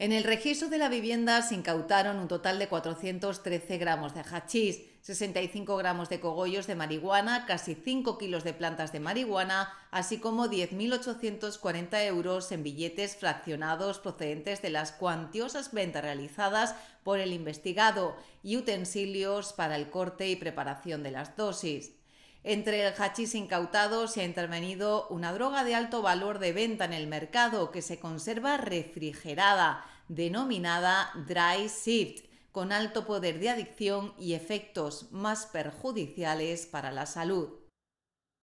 En el registro de la vivienda se incautaron un total de 413 gramos de hachís, 65 gramos de cogollos de marihuana, casi 5 kilos de plantas de marihuana, así como 10.840 euros en billetes fraccionados procedentes de las cuantiosas ventas realizadas por el investigado y utensilios para el corte y preparación de las dosis. Entre el hachís incautado se ha intervenido una droga de alto valor de venta en el mercado que se conserva refrigerada, denominada Dry Shift, con alto poder de adicción y efectos más perjudiciales para la salud.